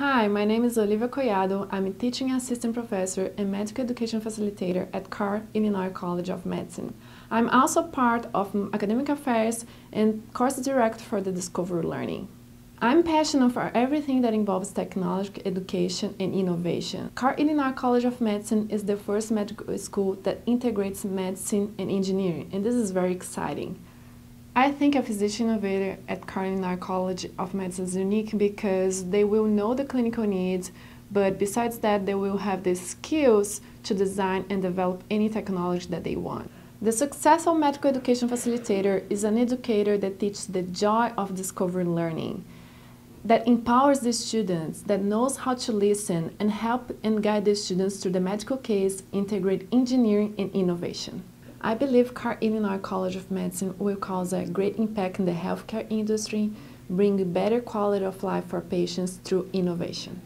Hi, my name is Olivia Coiado. I'm a teaching assistant professor and medical education facilitator at Carle Illinois College of Medicine. I'm also part of academic affairs and course director for the Discovery Learning. I'm passionate for everything that involves technology, education, and innovation. Carle Illinois College of Medicine is the first medical school that integrates medicine and engineering, and this is very exciting. I think a physician innovator at Illinois College of Medicine is unique because they will know the clinical needs, but besides that, they will have the skills to design and develop any technology that they want. The successful medical education facilitator is an educator that teaches the joy of discovery learning, that empowers the students, that knows how to listen and help and guide the students through the medical case, integrate engineering and innovation. I believe Carle Illinois College of Medicine will cause a great impact in the healthcare industry, bring better quality of life for patients through innovation.